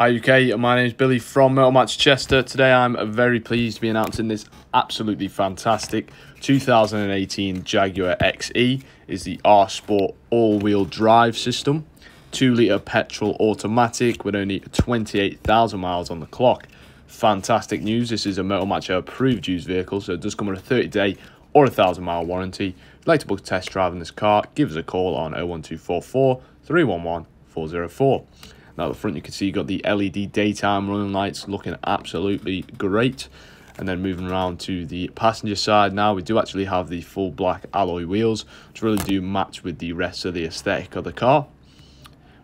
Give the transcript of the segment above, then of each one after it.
Hi UK, my name is Billy from Motor Match Chester. Today I'm very pleased to be announcing this absolutely fantastic 2018 Jaguar XE is the R Sport all-wheel drive system. 2 litre petrol automatic with only 28,000 miles on the clock. Fantastic news, this is a Motor Match approved used vehicle so it does come with a 30 day or a 1000 mile warranty. If you'd like to book a test drive in this car, give us a call on 01244 311 404. Now the front you can see you've got the LED daytime running lights looking absolutely great. And then moving around to the passenger side now, we do actually have the full black alloy wheels, which really do match with the rest of the aesthetic of the car.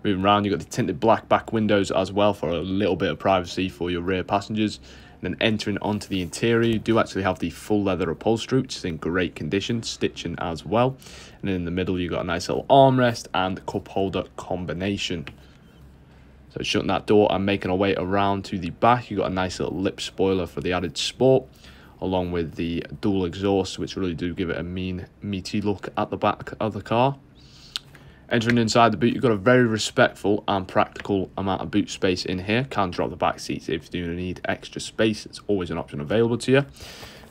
Moving around, you've got the tinted black back windows as well for a little bit of privacy for your rear passengers. And then entering onto the interior, you do actually have the full leather upholstery, which is in great condition, stitching as well. And then in the middle, you've got a nice little armrest and cup holder combination. So shutting that door and making our way around to the back, you've got a nice little lip spoiler for the added sport, along with the dual exhaust, which really do give it a mean, meaty look at the back of the car. Entering inside the boot, you've got a very respectful and practical amount of boot space in here. Can drop the back seats if you do need extra space. It's always an option available to you.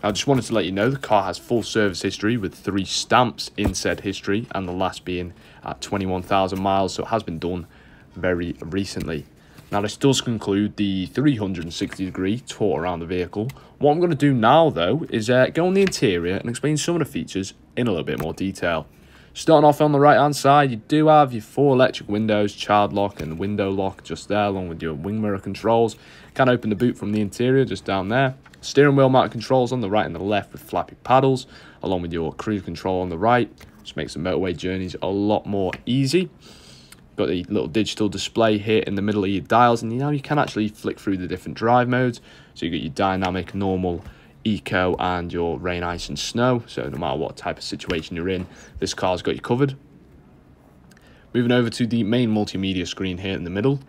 I just wanted to let you know the car has full service history with three stamps in said history and the last being at 21,000 miles. So it has been done very recently. Now this does conclude the 360 degree tour around the vehicle. What I'm going to do now though is uh, go on the interior and explain some of the features in a little bit more detail. Starting off on the right hand side you do have your four electric windows, child lock and window lock just there along with your wing mirror controls. Can open the boot from the interior just down there. Steering wheel mounted controls on the right and the left with flappy paddles along with your cruise control on the right which makes the motorway journeys a lot more easy got the little digital display here in the middle of your dials and now you can actually flick through the different drive modes. So you got your dynamic normal eco and your rain ice and snow. So no matter what type of situation you're in this car's got you covered. Moving over to the main multimedia screen here in the middle.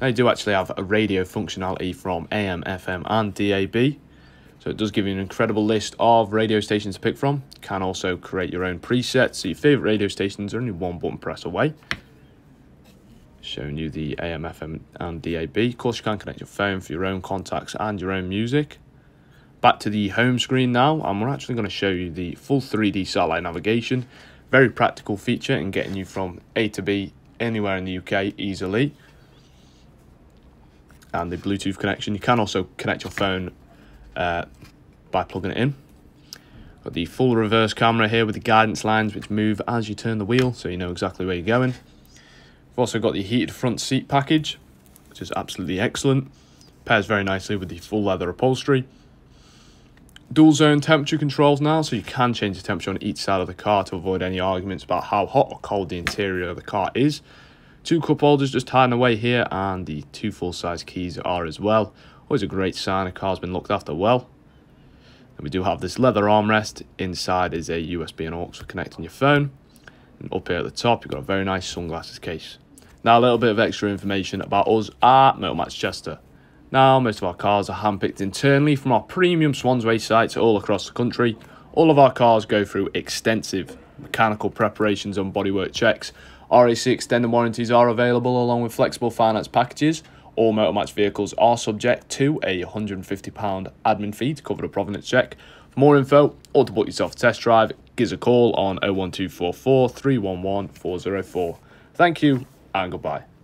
Now you do actually have a radio functionality from am fm and dab so it does give you an incredible list of radio stations to pick from. You can also create your own presets so your favorite radio stations are only one button press away showing you the AM, FM and DAB. Of course, you can connect your phone for your own contacts and your own music. Back to the home screen now, and we're actually going to show you the full 3D satellite navigation. Very practical feature in getting you from A to B anywhere in the UK easily. And the Bluetooth connection. You can also connect your phone uh, by plugging it in. Got the full reverse camera here with the guidance lines which move as you turn the wheel so you know exactly where you're going. We've also got the heated front seat package, which is absolutely excellent. Pairs very nicely with the full leather upholstery. Dual zone temperature controls now, so you can change the temperature on each side of the car to avoid any arguments about how hot or cold the interior of the car is. Two cup holders just hiding away here, and the two full-size keys are as well. Always a great sign a car's been looked after well. And we do have this leather armrest. Inside is a USB and aux for connecting your phone. And up here at the top, you've got a very nice sunglasses case. Now a little bit of extra information about us at Match Chester. Now most of our cars are handpicked internally from our premium Swansway sites all across the country. All of our cars go through extensive mechanical preparations and bodywork checks. RAC extended warranties are available along with flexible finance packages. All Motor Match vehicles are subject to a £150 admin fee to cover the provenance check. For more info or to book yourself a test drive, give us a call on 01244 311 404. Thank you and goodbye.